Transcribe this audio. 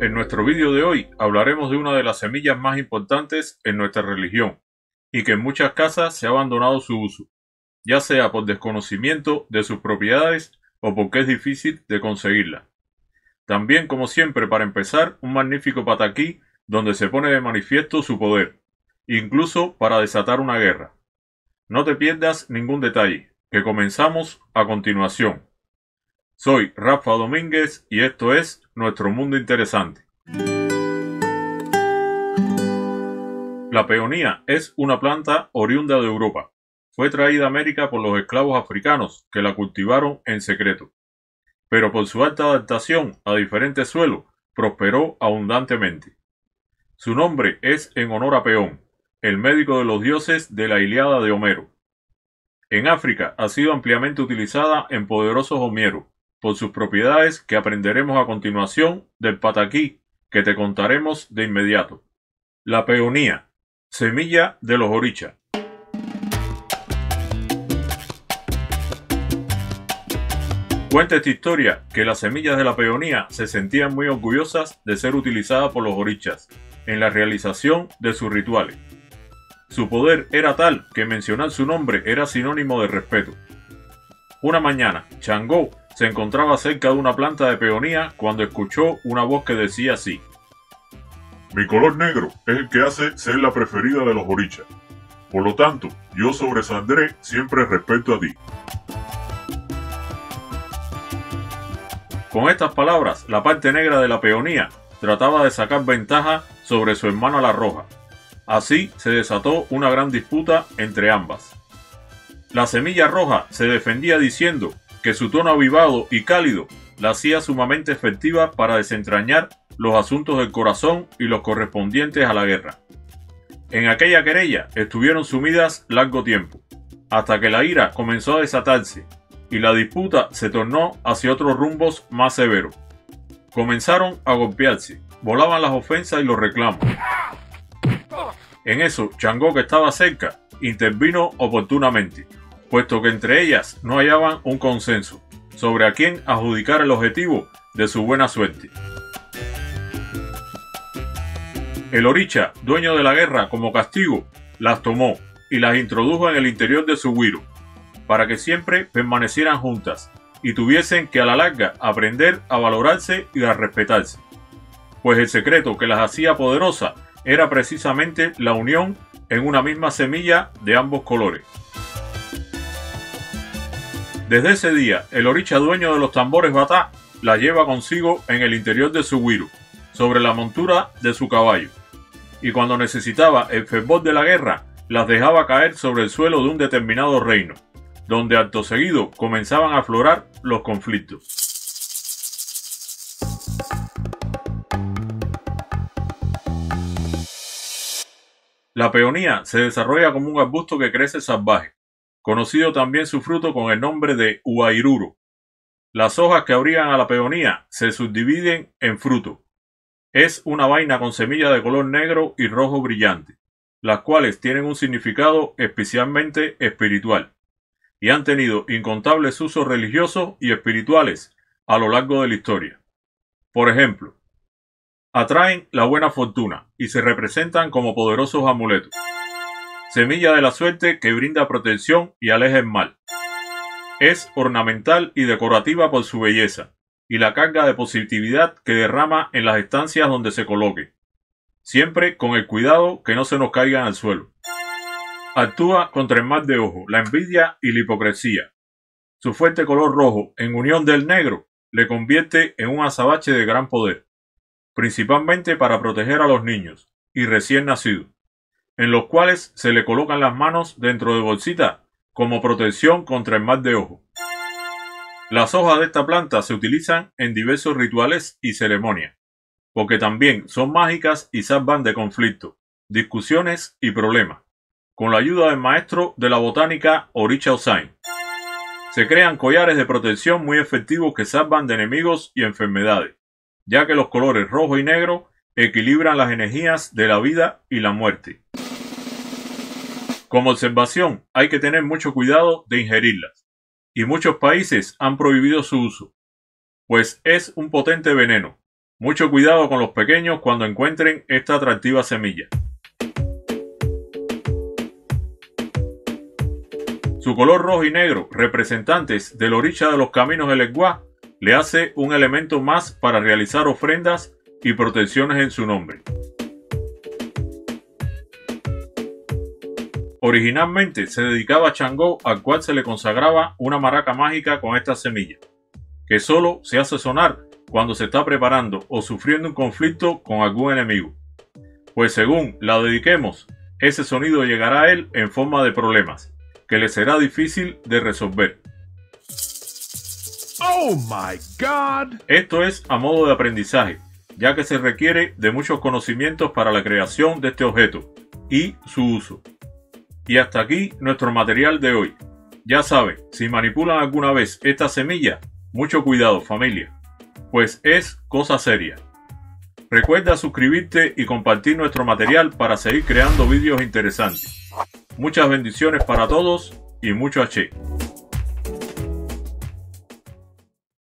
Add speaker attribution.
Speaker 1: En nuestro vídeo de hoy hablaremos de una de las semillas más importantes en nuestra religión y que en muchas casas se ha abandonado su uso, ya sea por desconocimiento de sus propiedades o porque es difícil de conseguirla. También, como siempre, para empezar, un magnífico pataquí donde se pone de manifiesto su poder, incluso para desatar una guerra. No te pierdas ningún detalle, que comenzamos a continuación. Soy Rafa Domínguez y esto es Nuestro Mundo Interesante. La peonía es una planta oriunda de Europa. Fue traída a América por los esclavos africanos que la cultivaron en secreto. Pero por su alta adaptación a diferentes suelos, prosperó abundantemente. Su nombre es en honor a Peón, el médico de los dioses de la Iliada de Homero. En África ha sido ampliamente utilizada en poderosos homieros por sus propiedades que aprenderemos a continuación del pataquí que te contaremos de inmediato. La peonía, semilla de los orichas. Cuenta esta historia que las semillas de la peonía se sentían muy orgullosas de ser utilizadas por los orichas en la realización de sus rituales. Su poder era tal que mencionar su nombre era sinónimo de respeto. Una mañana, Changó se encontraba cerca de una planta de peonía cuando escuchó una voz que decía así.
Speaker 2: Mi color negro es el que hace ser la preferida de los orichas. Por lo tanto, yo sobresaldré siempre respecto a ti.
Speaker 1: Con estas palabras, la parte negra de la peonía trataba de sacar ventaja sobre su hermana la roja. Así se desató una gran disputa entre ambas. La semilla roja se defendía diciendo que su tono avivado y cálido la hacía sumamente efectiva para desentrañar los asuntos del corazón y los correspondientes a la guerra. En aquella querella estuvieron sumidas largo tiempo, hasta que la ira comenzó a desatarse y la disputa se tornó hacia otros rumbos más severos. Comenzaron a golpearse, volaban las ofensas y los reclamos. En eso, Changó, que estaba cerca, intervino oportunamente, puesto que entre ellas no hallaban un consenso sobre a quién adjudicar el objetivo de su buena suerte. El Oricha, dueño de la guerra como castigo, las tomó y las introdujo en el interior de su guiro, para que siempre permanecieran juntas y tuviesen que a la larga aprender a valorarse y a respetarse. Pues el secreto que las hacía poderosas era precisamente la unión en una misma semilla de ambos colores. Desde ese día, el oricha dueño de los tambores batá la lleva consigo en el interior de su guiro, sobre la montura de su caballo, y cuando necesitaba el fervor de la guerra, las dejaba caer sobre el suelo de un determinado reino, donde acto seguido comenzaban a aflorar los conflictos. La peonía se desarrolla como un arbusto que crece salvaje, conocido también su fruto con el nombre de uairuro. Las hojas que abrigan a la peonía se subdividen en fruto. Es una vaina con semilla de color negro y rojo brillante, las cuales tienen un significado especialmente espiritual y han tenido incontables usos religiosos y espirituales a lo largo de la historia. Por ejemplo, atraen la buena fortuna y se representan como poderosos amuletos. Semilla de la suerte que brinda protección y aleja el mal. Es ornamental y decorativa por su belleza y la carga de positividad que derrama en las estancias donde se coloque, siempre con el cuidado que no se nos caigan al suelo. Actúa contra el mal de ojo, la envidia y la hipocresía. Su fuerte color rojo, en unión del negro, le convierte en un azabache de gran poder, principalmente para proteger a los niños y recién nacidos, en los cuales se le colocan las manos dentro de bolsita como protección contra el mal de ojo. Las hojas de esta planta se utilizan en diversos rituales y ceremonias, porque también son mágicas y salvan de conflictos, discusiones y problemas con la ayuda del maestro de la botánica Oricha Osain. Se crean collares de protección muy efectivos que salvan de enemigos y enfermedades, ya que los colores rojo y negro equilibran las energías de la vida y la muerte. Como observación, hay que tener mucho cuidado de ingerirlas, y muchos países han prohibido su uso, pues es un potente veneno. Mucho cuidado con los pequeños cuando encuentren esta atractiva semilla. Su color rojo y negro, representantes del oricha de los caminos del Eguá, le hace un elemento más para realizar ofrendas y protecciones en su nombre. Originalmente se dedicaba a Changó, al cual se le consagraba una maraca mágica con esta semilla, que solo se hace sonar cuando se está preparando o sufriendo un conflicto con algún enemigo. Pues según la dediquemos, ese sonido llegará a él en forma de problemas, que le será difícil de resolver.
Speaker 3: Oh my God!
Speaker 1: Esto es a modo de aprendizaje, ya que se requiere de muchos conocimientos para la creación de este objeto y su uso. Y hasta aquí nuestro material de hoy. Ya saben, si manipulan alguna vez esta semilla, mucho cuidado familia, pues es cosa seria. Recuerda suscribirte y compartir nuestro material para seguir creando vídeos interesantes. Muchas bendiciones para todos y mucho H.